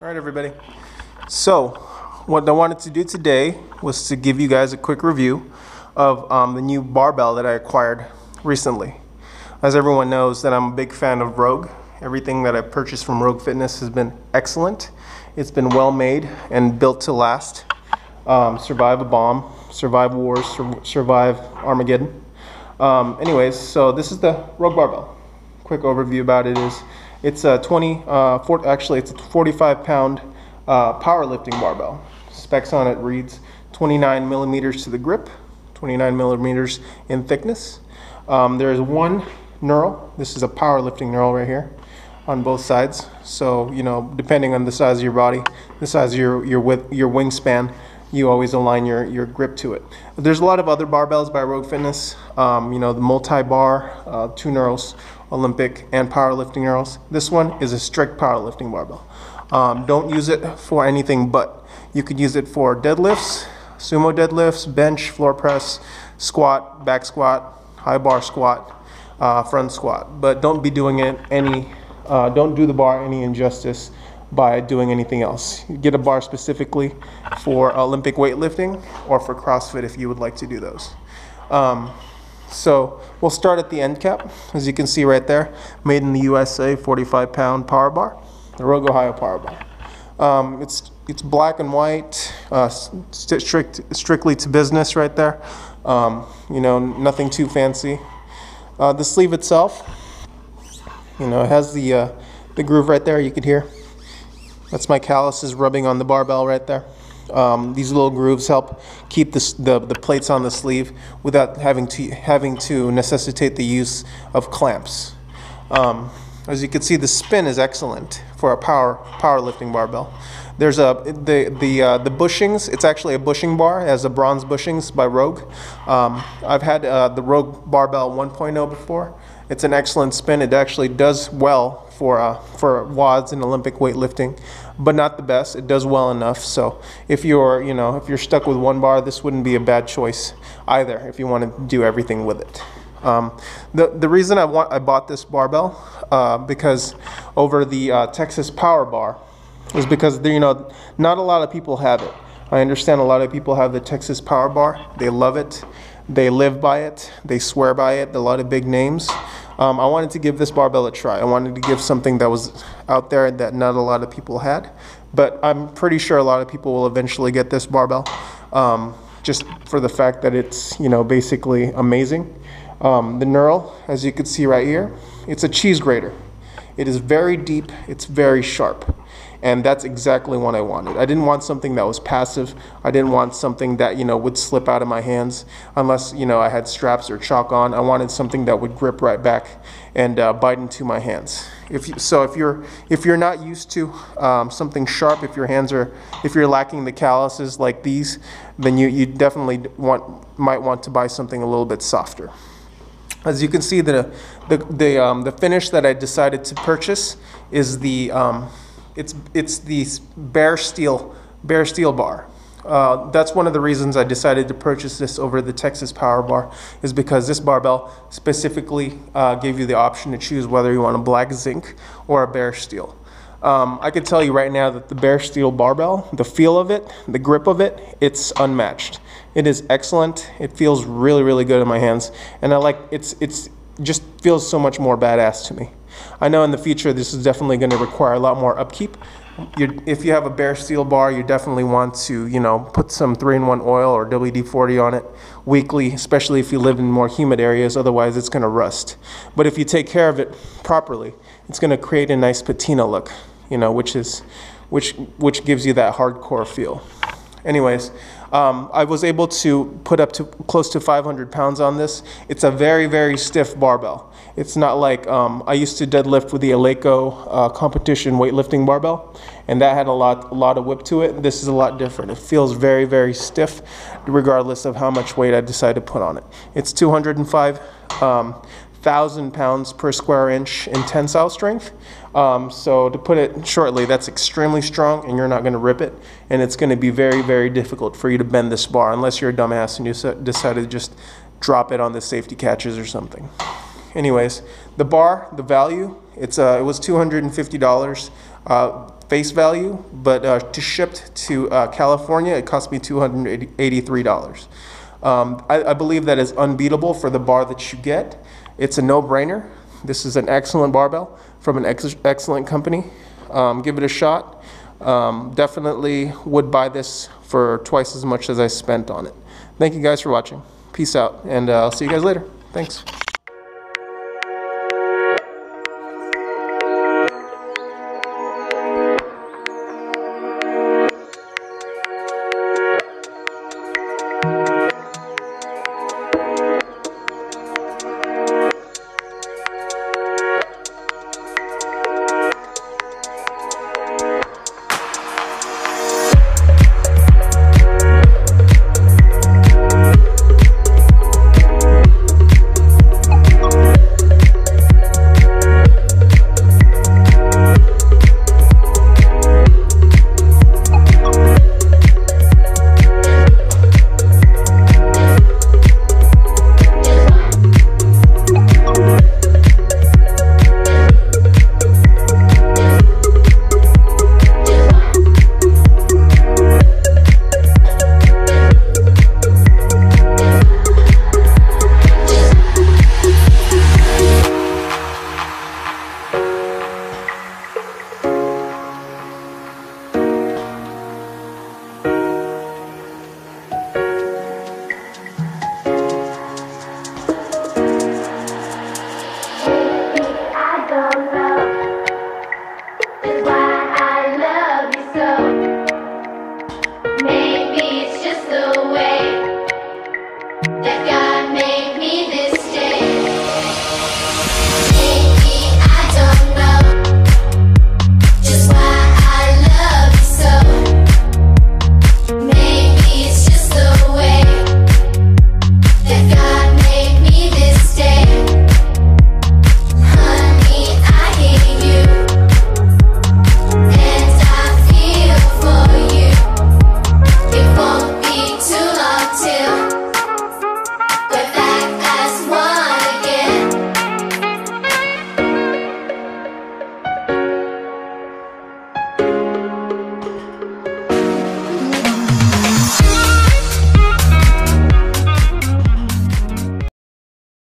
All right, everybody. So, what I wanted to do today was to give you guys a quick review of um, the new barbell that I acquired recently. As everyone knows, that I'm a big fan of Rogue. Everything that I purchased from Rogue Fitness has been excellent. It's been well made and built to last. Um, survive a bomb, survive wars, sur- survive Armageddon. Um, anyways, so this is the Rogue barbell. Quick overview about it is it's a 20, uh, four, actually it's a 45 pound uh, powerlifting barbell. Specs on it reads 29 millimeters to the grip, 29 millimeters in thickness. Um, there is one knurl. This is a powerlifting knurl right here on both sides. So you know, depending on the size of your body, the size of your your width, your wingspan, you always align your, your grip to it. There's a lot of other barbells by Rogue Fitness. Um, you know, the multi-bar, uh, two knurls, Olympic and powerlifting knurls. This one is a strict powerlifting barbell. Um, don't use it for anything but. You could use it for deadlifts, sumo deadlifts, bench, floor press, squat, back squat, high bar squat, uh, front squat. But don't be doing it any, uh, don't do the bar any injustice by doing anything else. Get a bar specifically for Olympic weightlifting or for CrossFit if you would like to do those. Um, so we'll start at the end cap, as you can see right there, made in the USA 45 pound power bar, the Rogue Ohio power bar. Um, it's it's black and white, uh, strict, strictly to business right there. Um, you know, nothing too fancy. Uh, the sleeve itself, you know, it has the uh, the groove right there. You could hear. That's my calluses rubbing on the barbell right there. Um, these little grooves help keep this, the, the plates on the sleeve without having to, having to necessitate the use of clamps. Um, as you can see, the spin is excellent for a power powerlifting barbell. There's a the the uh, the bushings. It's actually a bushing bar. It has a bronze bushings by Rogue. Um, I've had uh, the Rogue barbell 1.0 before. It's an excellent spin. It actually does well for uh, for WODs and Olympic weightlifting, but not the best. It does well enough. So if you're you know if you're stuck with one bar, this wouldn't be a bad choice either. If you want to do everything with it. Um, the the reason I want I bought this barbell uh, because over the uh, Texas Power Bar is because you know not a lot of people have it. I understand a lot of people have the Texas Power Bar. They love it. They live by it. They swear by it. A lot of big names. Um, I wanted to give this barbell a try. I wanted to give something that was out there that not a lot of people had. But I'm pretty sure a lot of people will eventually get this barbell, um, just for the fact that it's you know basically amazing. Um, the knurl, as you can see right here, it's a cheese grater. It is very deep. It's very sharp. And that's exactly what I wanted. I didn't want something that was passive. I didn't want something that, you know, would slip out of my hands unless, you know, I had straps or chalk on. I wanted something that would grip right back and uh, bite into my hands. If you, so if you're if you're not used to um, something sharp, if your hands are if you're lacking the calluses like these, then you, you definitely want might want to buy something a little bit softer. As you can see, the the the, um, the finish that I decided to purchase is the um, it's it's the bare steel bare steel bar. Uh, that's one of the reasons I decided to purchase this over the Texas Power Bar, is because this barbell specifically uh, gave you the option to choose whether you want a black zinc or a bare steel. Um, I can tell you right now that the bare steel barbell, the feel of it, the grip of it, it's unmatched. It is excellent. It feels really, really good in my hands, and I like it's it's just feels so much more badass to me. I know in the future this is definitely going to require a lot more upkeep. You're, if you have a bare steel bar, you definitely want to, you know, put some 3-in-1 oil or WD-40 on it weekly, especially if you live in more humid areas. Otherwise, it's going to rust. But if you take care of it properly, it's going to create a nice patina look, you know, which is, which which gives you that hardcore feel. Anyways, um, I was able to put up to close to 500 pounds on this. It's a very, very stiff barbell. It's not like um, I used to deadlift with the Eleiko uh, competition weightlifting barbell, and that had a lot, a lot of whip to it. This is a lot different. It feels very, very stiff, regardless of how much weight I decide to put on it. It's 205 um, pounds per square inch in tensile strength. Um, so to put it shortly, that's extremely strong, and you're not going to rip it. And it's going to be very, very difficult for you to bend this bar unless you're a dumbass and you decided to just drop it on the safety catches or something. Anyways, the bar, the value, it's uh, it was two hundred and fifty dollars. Uh, face value, but uh, to shipped to uh, California, it cost me $283. Um, I, I believe that is unbeatable for the bar that you get. It's a no-brainer. This is an excellent barbell from an ex- excellent company. Um, give it a shot. Um, definitely would buy this for twice as much as I spent on it. Thank you guys for watching. Peace out, and uh, I'll see you guys later. Thanks.